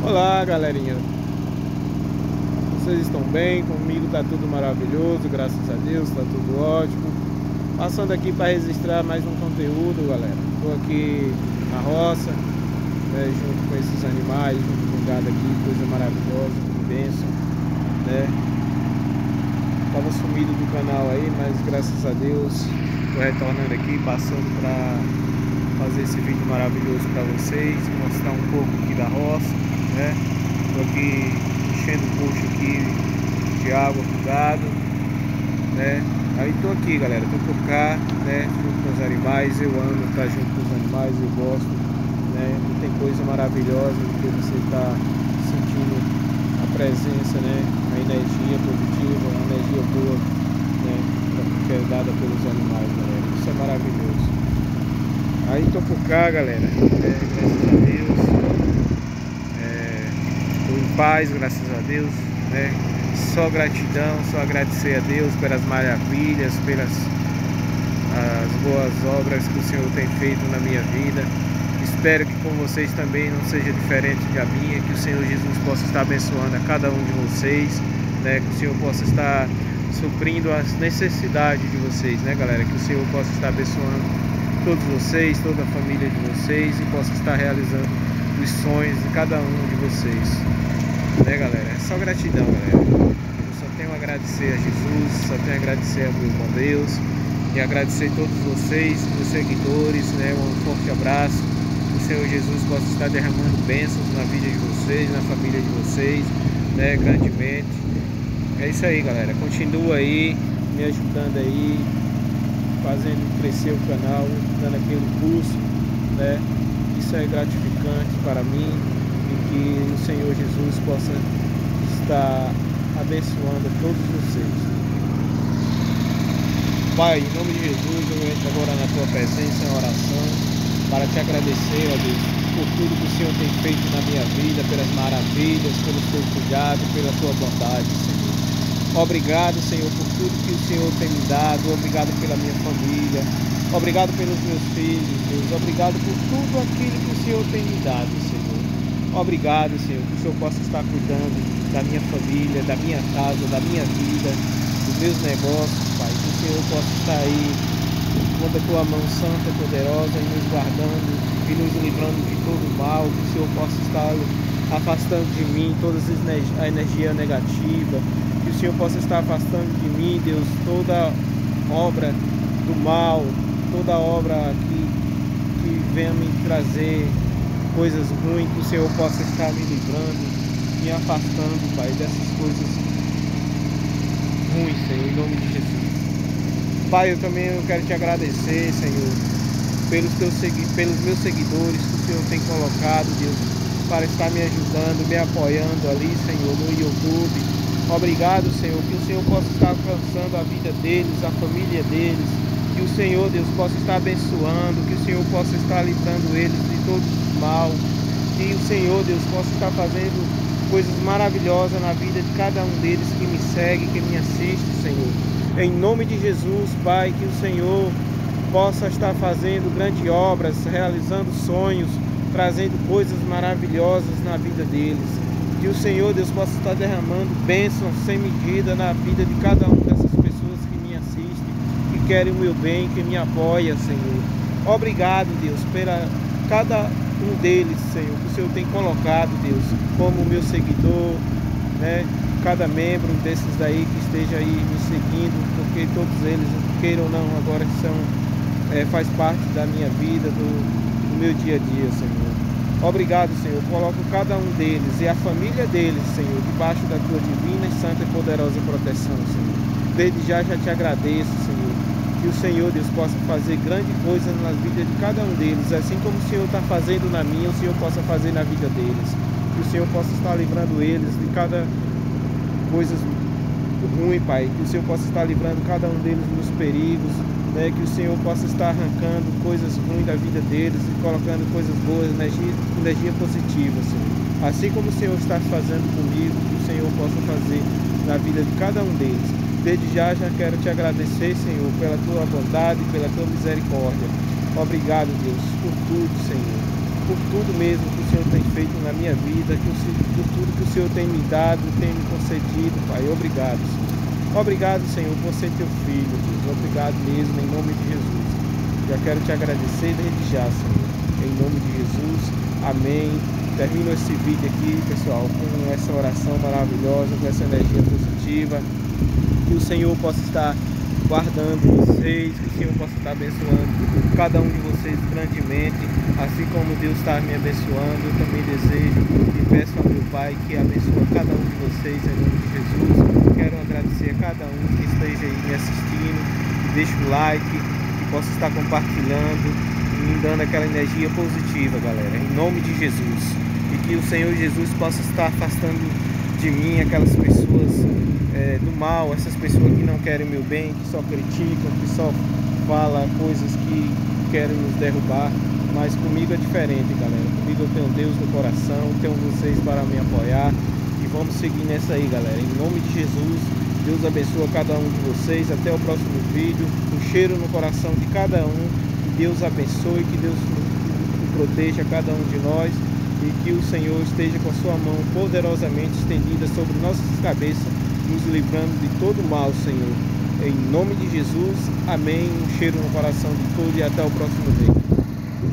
Olá, galerinha. Vocês estão bem? Comigo tá tudo maravilhoso, graças a Deus, tá tudo ótimo. Passando aqui para registrar mais um conteúdo, galera. Estou aqui na roça, né, junto com esses animais, junto com o gado aqui, coisa maravilhosa, que bênção, né? Tava sumido do canal aí, mas graças a Deus estou retornando aqui, passando para fazer esse vídeo maravilhoso para vocês, mostrar um pouco aqui da roça, né? Aqui enchendo o bucho aqui de água com gado, né? Aí tô aqui, galera, tô por cá, né? Junto com os animais, eu amo estar junto com os animais, eu gosto, né? Não tem coisa maravilhosa do que você estar tá sentindo a presença, né? A energia positiva, a energia boa, né? Que é dada pelos animais, galera. Isso é maravilhoso. Aí tô por cá, galera. É, graças a Deus. Paz, graças a Deus. Né? Só gratidão, só agradecer a Deus pelas maravilhas, pelas as boas obras que o Senhor tem feito na minha vida. Espero que com vocês também não seja diferente da minha, que o Senhor Jesus possa estar abençoando a cada um de vocês, né? que o Senhor possa estar suprindo as necessidades de vocês, né, galera? Que o Senhor possa estar abençoando todos vocês, toda a família de vocês e possa estar realizando os sonhos de cada um de vocês. Né, galera? É só gratidão, galera. Eu só tenho a agradecer a Jesus, só tenho a agradecer a meu bom Deus e agradecer a todos vocês, meus seguidores, né? Um forte abraço. Que o Senhor Jesus possa estar derramando bênçãos na vida de vocês, na família de vocês, né? Grandemente. É isso aí, galera. Continua aí, me ajudando aí, fazendo crescer o canal, dando aquele curso, né? Isso é gratificante para mim e que o Senhor possa estar abençoando todos vocês. Pai, em nome de Jesus, eu entro agora na tua presença em oração para te agradecer, ó Deus, por tudo que o Senhor tem feito na minha vida, pelas maravilhas, pelo teu cuidado, pela tua bondade, Senhor. Obrigado, Senhor, por tudo que o Senhor tem me dado. Obrigado pela minha família. Obrigado pelos meus filhos, Deus. Obrigado por tudo aquilo que o Senhor tem me dado, Senhor. Obrigado, Senhor, que o Senhor possa estar cuidando da minha família, da minha casa, da minha vida, dos meus negócios, Pai. Que o Senhor possa estar aí com a tua mão santa, poderosa, nos guardando e nos livrando de todo mal. Que o Senhor possa estar afastando de mim toda a energia negativa, que o Senhor possa estar afastando de mim, Deus, toda obra do mal, toda obra que, que venha me trazer coisas ruins, que o Senhor possa estar me livrando, me afastando, Pai, dessas coisas ruins, Senhor, em nome de Jesus. Pai, eu também eu quero te agradecer, Senhor, pelos, teus, pelos meus seguidores que o Senhor tem colocado, Deus, para estar me ajudando, me apoiando ali, Senhor, no YouTube Obrigado, Senhor, que o Senhor possa estar alcançando a vida deles, a família deles, que o Senhor, Deus, possa estar abençoando, que o Senhor possa estar livrando eles de todo mal, que o Senhor, Deus, possa estar fazendo coisas maravilhosas na vida de cada um deles que me segue, que me assiste, Senhor. Em nome de Jesus, Pai, que o Senhor possa estar fazendo grandes obras, realizando sonhos, trazendo coisas maravilhosas na vida deles. Que o Senhor, Deus, possa estar derramando bênçãos sem medida na vida de cada uma dessas pessoas que me assistem, que querem o meu bem, que me apoia, Senhor. Obrigado, Deus, pela cada um deles, Senhor, que o Senhor tem colocado, Deus, como meu seguidor, né? Cada membro desses daí que esteja aí me seguindo, porque todos eles, queiram ou não, agora são, é, faz parte da minha vida, do, do meu dia a dia, Senhor. Obrigado, Senhor. Coloco cada um deles e a família deles, Senhor, debaixo da tua divina santa e poderosa proteção, Senhor. Desde já já te agradeço, Senhor. Que o Senhor, Deus, possa fazer grande coisa na vida de cada um deles, assim como o Senhor está fazendo na minha, o Senhor possa fazer na vida deles. Que o Senhor possa estar livrando eles de cada coisa ruim, Pai. Que o Senhor possa estar livrando cada um deles dos perigos, né, que o Senhor possa estar arrancando coisas ruins da vida deles e colocando coisas boas, energia, energia positiva, Senhor. Assim como o Senhor está fazendo comigo, que o Senhor possa fazer na vida de cada um deles. Desde já já quero te agradecer, Senhor, pela tua bondade, pela tua misericórdia. Obrigado, Deus, por tudo, Senhor. por tudo mesmo que o Senhor tem feito na minha vida, por tudo que o Senhor tem me dado, tem me concedido, Pai. Obrigado, Senhor. Obrigado, Senhor, por ser teu filho, Deus. Obrigado mesmo, em nome de Jesus. Já quero te agradecer desde já, Senhor. Em nome de Jesus. Amém. Termino esse vídeo aqui, pessoal, com essa oração maravilhosa, com essa energia positiva. Que o Senhor possa estar guardando vocês, que o Senhor possa estar abençoando cada um de vocês grandemente, assim como Deus está me abençoando, eu também desejo e peço ao meu Pai que abençoe cada um de vocês em nome de Jesus. Quero agradecer a cada um que esteja aí me assistindo, que deixe o like, possa estar compartilhando e me dando aquela energia positiva, galera, em nome de Jesus. E que o Senhor Jesus possa estar afastando de mim aquelas pessoas é, do mal, essas pessoas que não querem meu bem, que só criticam, que só falam coisas que querem nos derrubar. Mas comigo é diferente, galera. Comigo eu tenho Deus no coração, tenho vocês para me apoiar. E vamos seguir nessa aí, galera. Em nome de Jesus. Deus abençoe cada um de vocês. Até o próximo vídeo. Um cheiro no coração de cada um. Que Deus abençoe, que Deus proteja cada um de nós. E que o Senhor esteja com a sua mão poderosamente estendida sobre nossas cabeças, nos livrando de todo mal, Senhor. Em nome de Jesus, amém. Um cheiro no coração de todos e até o próximo vídeo.